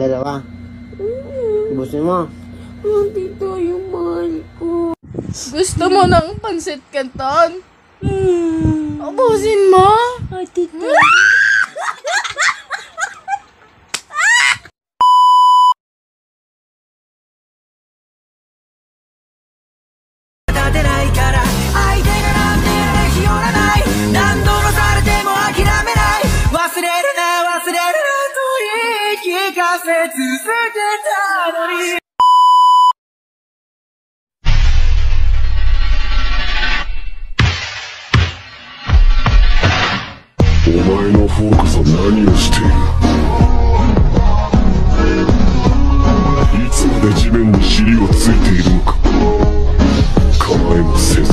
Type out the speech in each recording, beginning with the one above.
Dalawa. Mm. Gusto mo? Oh, Hindi tayo mahal ko. Gusto mo ng pansit canton? Mm. Ubusin mo? Ate tayo. フォークさ何をしている」「いつまで地面に尻をついているのか」「構えもせず」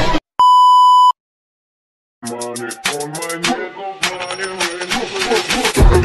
Вот, вот, вот.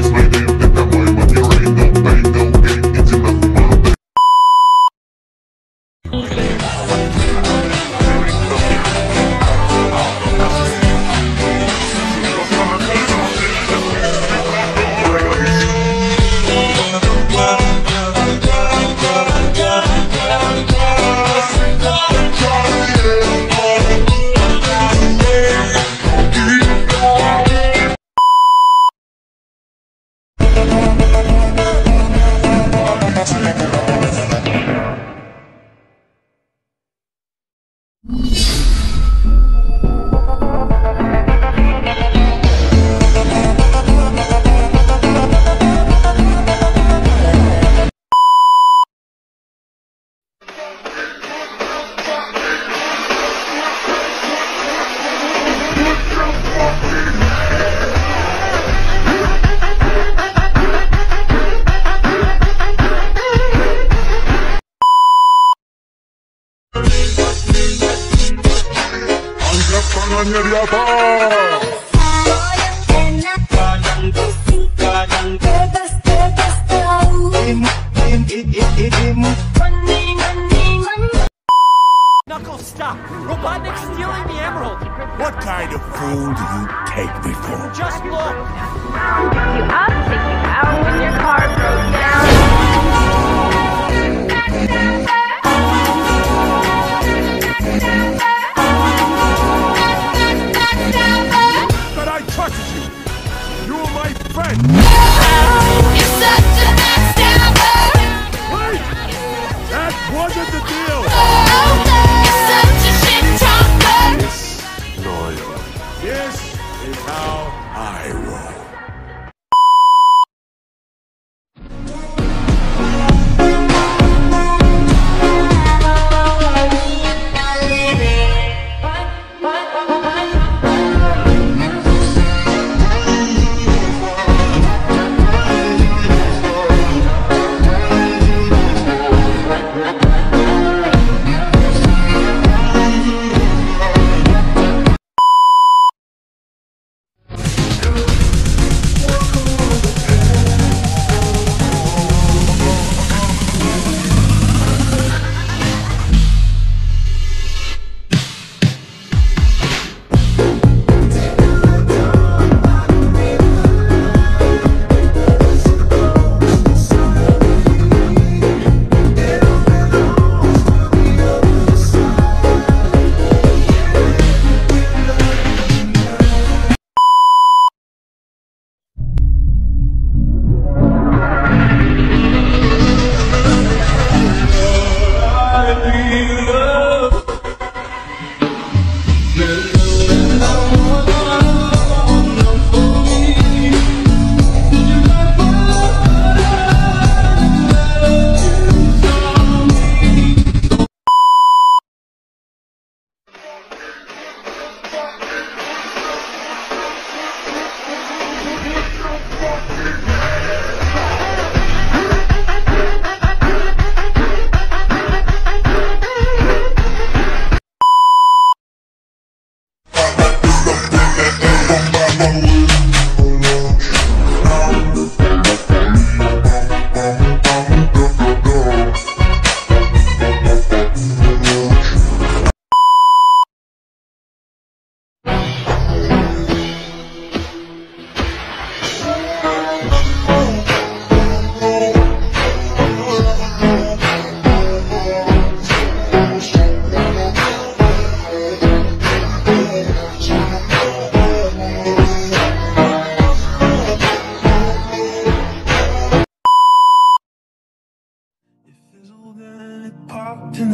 Knuckles, stop! Robotnik's stealing the emerald! What kind of fool do you take me for? Just look! you up, take you out when your car broke down. steal.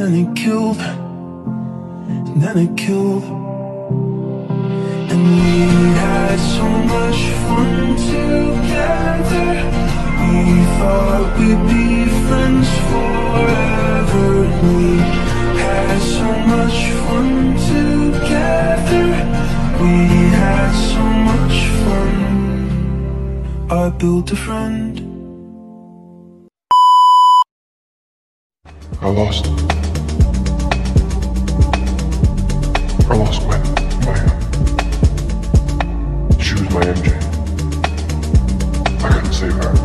Stopped and then it killed, and then it killed. And we had so much fun together. We thought we'd be friends forever. We had so much fun together. We had so much fun. I built a friend. I lost. She was my MJ. I couldn't save her.